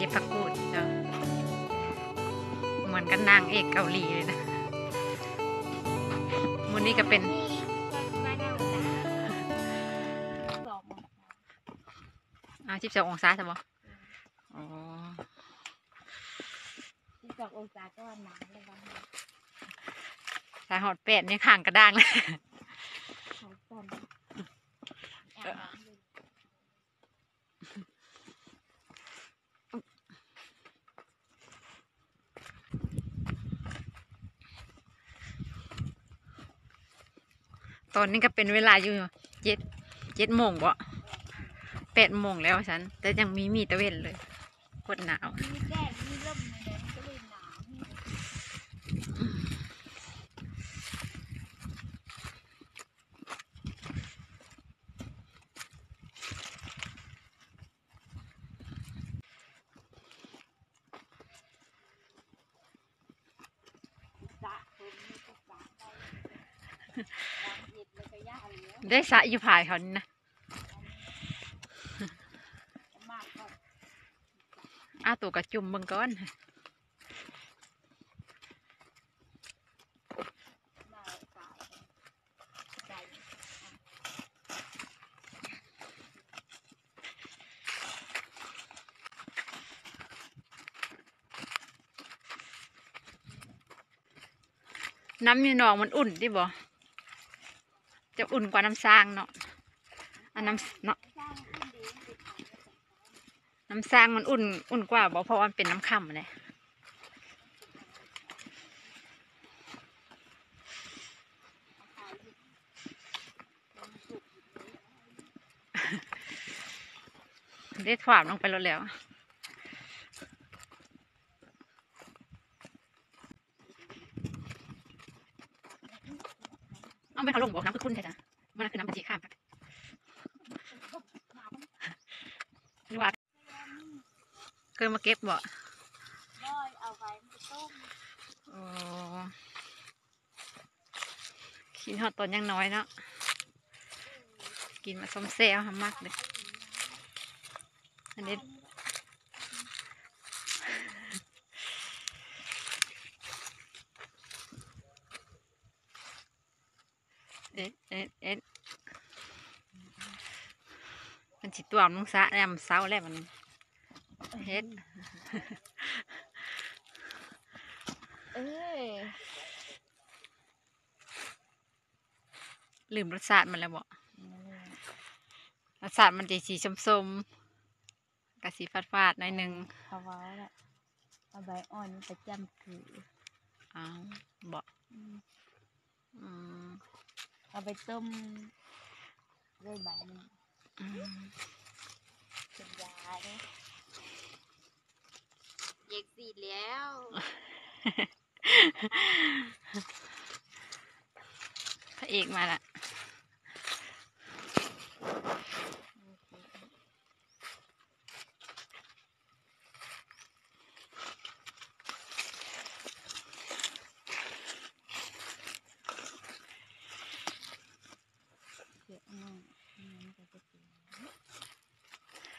ก็บผักกูดเจ้าเหมือนกันนางเอกเกาหลีเลยนะมือนี้ก็เป็นอ้าวสิบสององศาใช่ปะอ๋อที่สององศาก็หนาวเลยวันนี้สายหอดแปดนี่ข้างกระด้างเลย เขาต้นแอบน้ำเลย ต อนนี้ก็เป็นเวลาอยู่เจ็ดเจ็ดโมงบ่แปดโมงแล้วฉัน แต่ยังมีมีตะเวนเลยโคตรหนาวมีแดดมีลมในนั้นก็เลยหนาว ได้สระอยู่ภายเขานี่นะมากก็อ้าวตัวกระจุ่มเบิ่งก้อนมาสายใจน้ำอยู่หนองมันอุ่นดิบ่ จะอุ่นกว่าน้ำซางเนาะอันน้ำเนาะน้ำซางมันอุ่นอุ่นกว่าบ่เพราะว่ามันเป็นน้ำค่ำเลยขายอยู่ลงสุกอยู่นี้ได้ถวามลงไปแล้วแล้ว เอาไปเขาลงบอกน้ำคือคุณใช่จ้ะมันคือน้ำปฏิข้ามครับหรือว่าเคยมาเก็บบ่เอาไว้ต้มโอ้กินหอดตอนยังน้อยเนาะกินมาส้มแซวหามากเลยอันนี้ เอ็ดเอ็ดเอ็ด มันจิตตัวมนลงสระแล้วมันเศร้าแล้วมันเฮ็ดเอ้ยลืมรสชาติมันแล้วบ่รสชาติมันจะสีส้มๆกับสีฟาดๆหน่อยหนึ่งเอาไว้แหละเอาใบอ่อนไปจำคืออ้าวบ่อืมอืมเอาไปต้มด้วยใบหนึงอืม เป็นยาเลยเย็กสีแล้วพระเอกมาละ เสียมากมันก็จะเป็น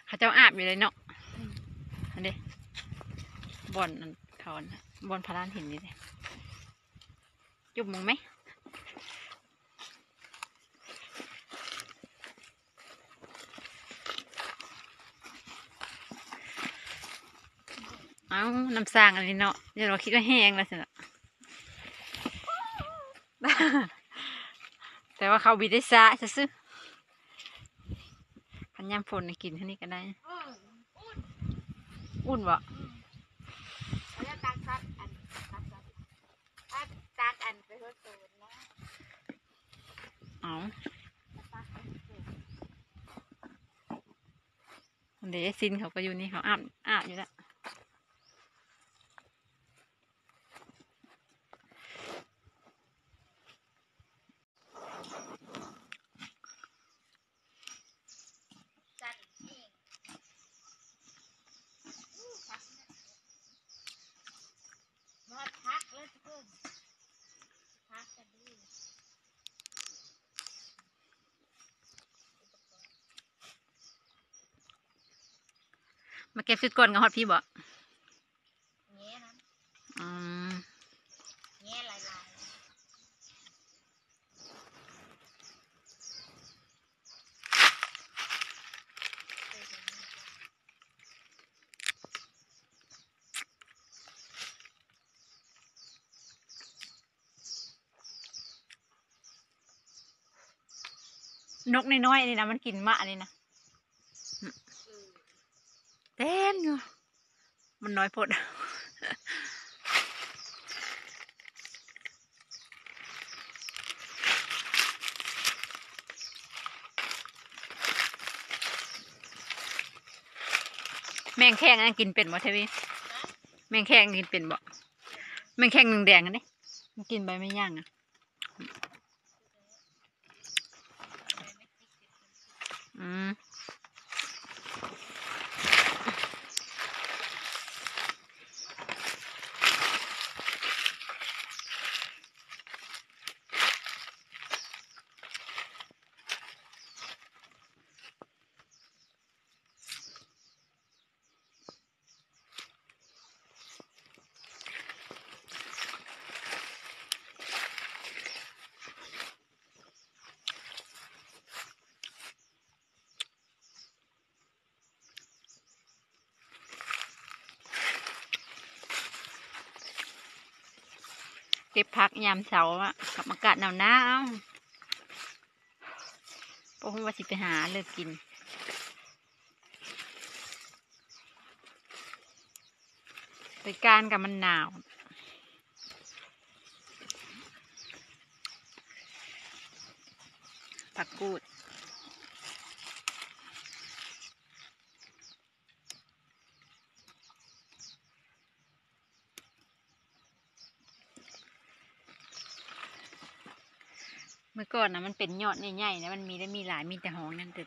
เขาเจ้าอา บอยู่เลยเนาะอันเด้บอนนั่นเขาน่ะบอนพระลานหินนี่เลยจุบมึงไหมเอาน้ำสร้างอันนี้เนาะเดี๋ยวเราคิดว่าแห้งแล้วสินะแต่ว่าเขาบีได้ซะจะซื้อพันยามฝนน่ะกินเท่านี้ก็ได้ อุ่นบ่แล้วตักตักอันตักตักตักตักอันไปเพื่อตูนนะเอาตักไปเพื่อตูนเดี๋ยวซินเขาก็อยู่นี่เขาอาบอาบอยู่แล้ว จัดเองอู้พักนะมาพักแล้วทุกคนพักกันดี ม มาเก็บชุดก่อนกับฮอดพี่บ่แง่นั้นอืมแง่ลายลายนกน้อยๆนี่นะมันกินมะนี่นะเต้นอยู่ มันน้อยโพดแมงแข้งอันนกินเป็นบ่เทวีแมงแข้งกินเป็นบ่แมงแข้งแดงๆอันนี้มันกินใบไม่ย่างอะ เก็บผักยามเสาร์อะกับอากาศหนาวหนาวพวกว่าสิไปหาเลิกกิน ไปการกับมันหนาวผักกูด ก่อนนะมันเป็นยอดใหญ่ๆนะมันมีได้มีหลายมีแต่หองนั่นแต่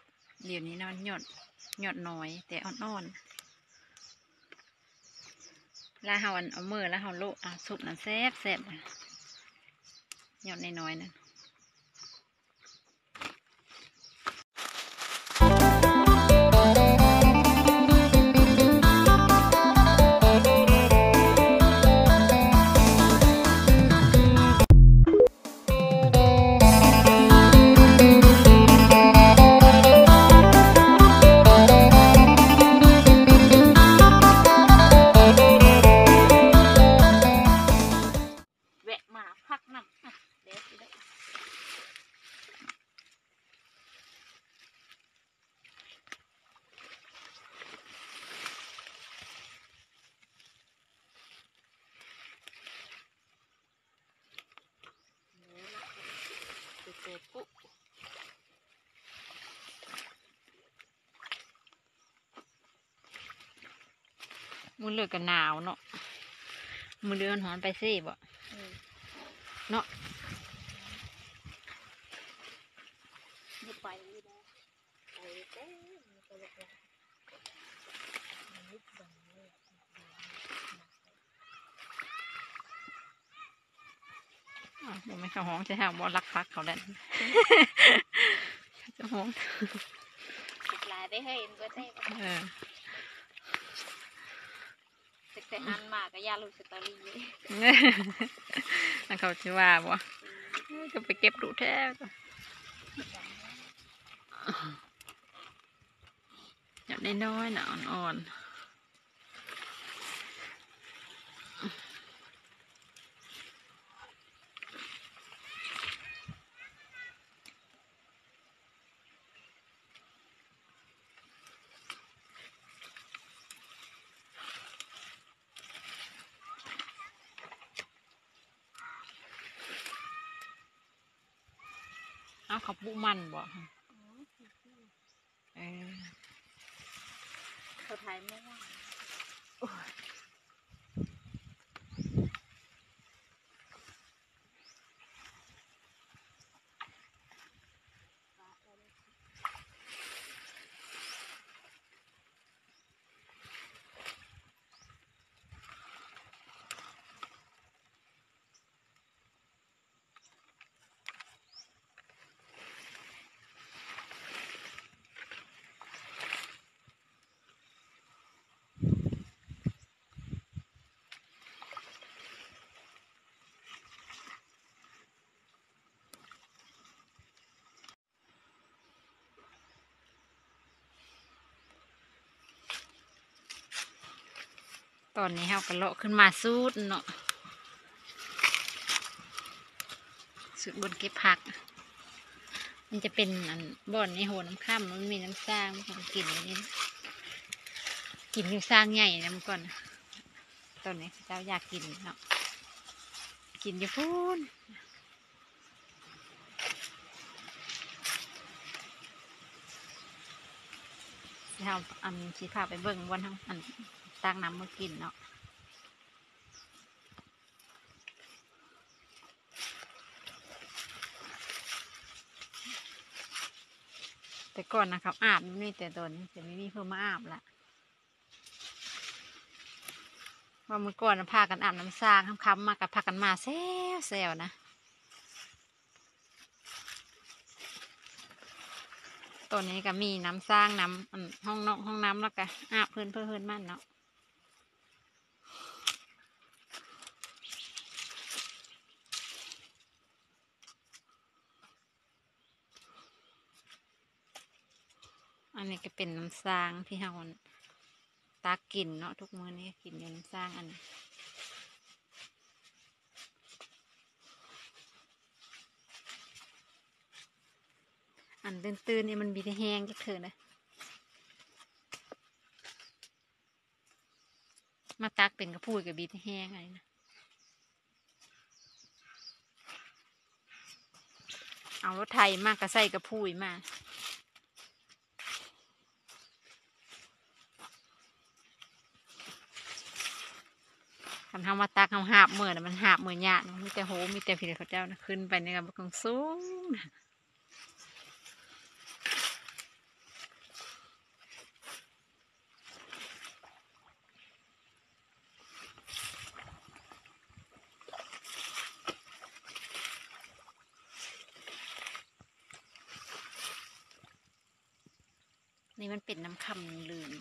เดี๋ยวนี้นะมันยอดยอดน้อย แต่อ่อนๆแล้วเฮาอันเอามือแล้วเฮาโละอะสุกนะแซ่บแซ่บนะยอดน้อยๆนั่น มือเลือกกันหนาวเนาะมือเดือนหอนไปซิบ่อืมเนาะไม่ไปไม่ได้ไปเต้มันก็เลยว่ามันนิดเดียวเลยอ้าวบ่ไม่นเขาห้องใช่ไหมบ่รักพักเขาแหละจะห้องติดลายได้เฮ้ยมันก็ได้เออตึก แต่หันมาก็ยาลูกสตอรี่เลยนั่นเขาจะว่าบ่ก็ไปเก็บดูแท้ก็อยากได้น้อยๆนะอ่อนๆ เอาขับบุมันบ่เออเขาถ่ายไม่ได้ ตอนนี้เฮาก็เลาะขึ้นมาสูดเนาะสุดบนเก็บผัก มันจะเป็นอันบ่อนในโหน้ำข้ามมันมีน้ำสร้างมันกินนนี้กินอยู่สร้างใหญ่นะมก่อนตอนนี้เจ้าอยากกินเนาะกินอยู่พูนเฮาอันชีพาไปเบิ่งวันทั้งอัน ตั้งน้ำมากินเนาะแต่ก่อนนะครับ อาบนี่แต่ตอนนี้จะไม่มีเพิ่มมาอาบละว่ามือก่อนน่ะพากันอาบน้ำสร้างค้ำๆมากับพากันมาแซวแซวนะตัวนี้ก็มีน้ำสร้างน้ำห้องนอกห้องน้ำแล้วก็อาบเพื่อนเพื่อนเพื่อนมันเนาะ นนี้ก็เป็นน้ำสร้างที่เราตักกินเนาะทุกมื้อนี้กินอยู่น้ำสร้างอันนี้อันตื้นๆนี่มันบีได้แห้งจักเถอะนะมาตักเป็นกระพูดกับบีได้แห้งอะไรนะเอารถไทยมากกระใส่กระพูยมา คันทำมาตักทำหาบเหมือนมันหาบเหมือนยาะมีแต่โหมีแต่ผีเขาเจ้านะขึ้นไปในกับกองสูงนี่มันเป็นน้ำคำลืม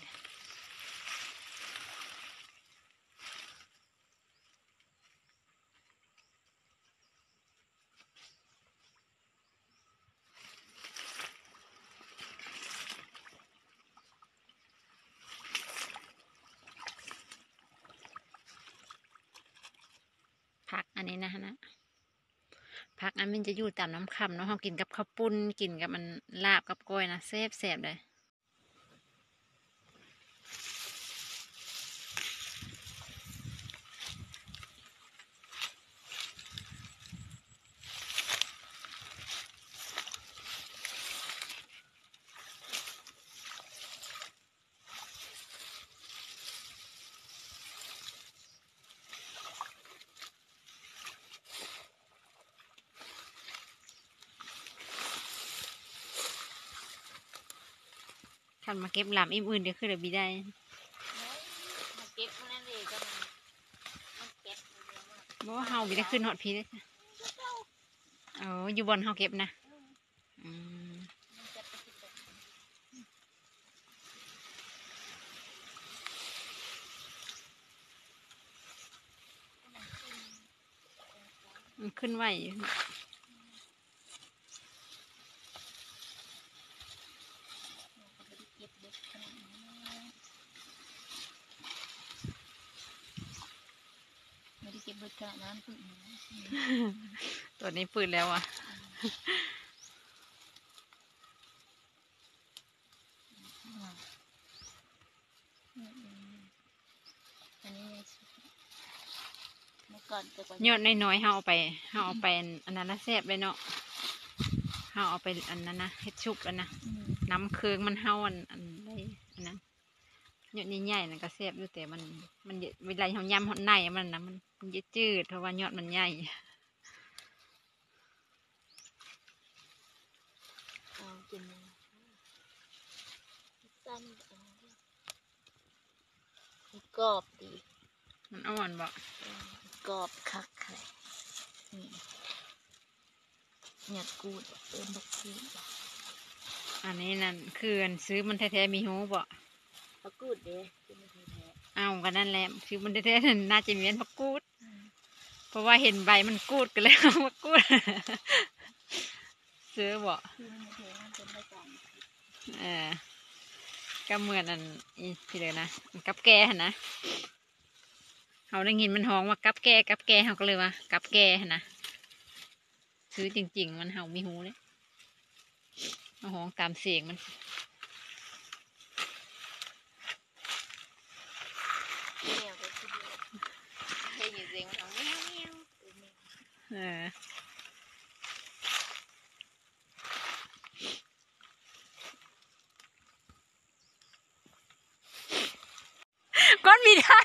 ผักอันนี้นะฮะนะผัก อันมันจะอยู่ตามน้ำคำเนาะเขากินกับข้าวปุ้นกินกับมันลาบกับก้อยนะแซ่บแซ่บเลย นมาเก็บลำอิ่มอื่นเดี๋ยวคือเดี๋ยวบีได้มาเก็บมันนั่นเลยก็มันมันเก็บมันเยอะมากว่าเฮาบีได้ขึ้นฮอดพีเลยเอออยู่บนเฮาเก็บนะอืมขึ้นไหวอยู่ เก็บเด็กขนาดนี้ไม่ ได้เก็บเบิดขนาดนั้นพึ่งตัวนี้ปืนแล้วอะอันนี้เมื่อก่อนจะก่อนยอดน้อยๆเฮาเอาไปเฮาเอาไปอันอันนั้นนะแซ่บเลยเนาะเฮาเอาไปอันนั้นนะเฮ็ดชุบแล้วนะอืมน้ำเคืองมันเฮาอันอันใดอันนั้น ยอดใหญ่ๆนั่นก็แซ่บอยู่แต่มัน มันเยเวลาเฮายำหอดในมันนะมันมันจะจืดเพราะว่ายอดมันใหญ่เอากินเลยสั้นเอามันกรอบดี มันอ่อนบ่กรอบคักเลยนี่หยัดกูดเอินบักกูดอันนี้นั่นคืออันซื้อมันแท้ๆมีหูบ่ บักกูดเด้กินไม่แท้เอากันนั่นแหละซื้อมันแท้ๆนั่นน่าจะมีอันผักกูดๆอืมเพราะว่าเห็นใบมันกูดกันแล้วเอามากูดซื้อบ่คือมันแท้มันเป็นประจเออก็เหมือนอันอีที่เลยนะอันกับแกหั่นนะำเขาได้ยินมันห้องว่ากับแก่กับแก่เขาก็เลยว่ากับแก่หั้นนะซื้อจริง ๆ มันเห่ามีหูเลยเอาห้องตามเสียงมัน แมวก็คือเดียวได้ยินเสียงมันร้องแมวแมวเออแม วเออก้อนมีทั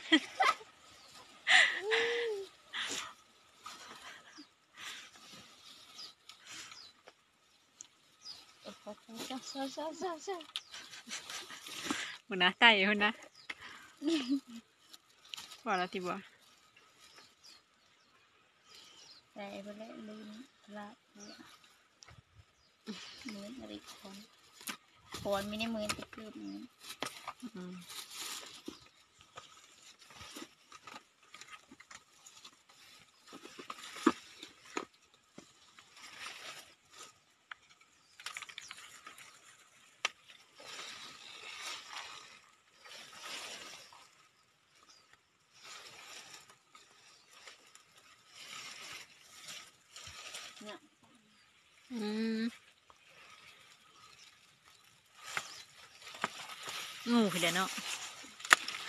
ใจคนนะว่าแล้วที่บัวแต่ไปแล้วลืมละเหมือนอะไรของคนไม่ได้เหมือนตะเกือบนี้ งูคือเดี๋ยวเนาะ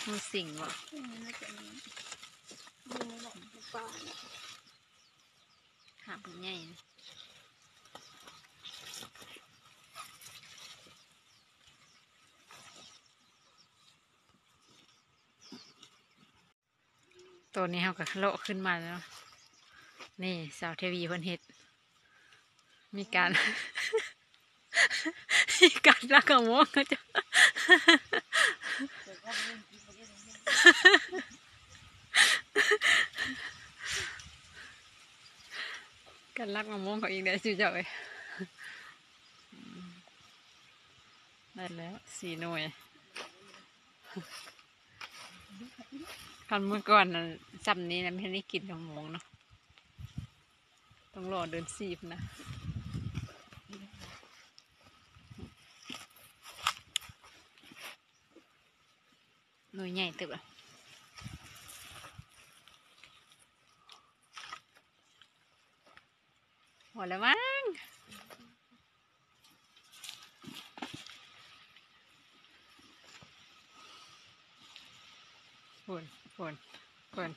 งูสิงวะที่นี่น่าป่าเนี่ยขาเป็นใหญ่ตัวนี้เขาก็โลขึ้นมาแล้ว นี่สาวเทวีเพิ่นเฮ็ด มีการ มีการรักกระมวงก็จะ กิดว่าเรื่องที่ไม่ได้เรื่องการรักมะม่วงเขาอีกได้สิเจ้าเอ้ยได้แล้วสี่หน่วยคันเมื่อก่อนนะจำนี้นะไม่ได้กินมะม่วงเนาะต้องรอเดินสีบนะ หน่วยใหญ่ตึบอะหมดแล้วมั้งฝนฝนฝน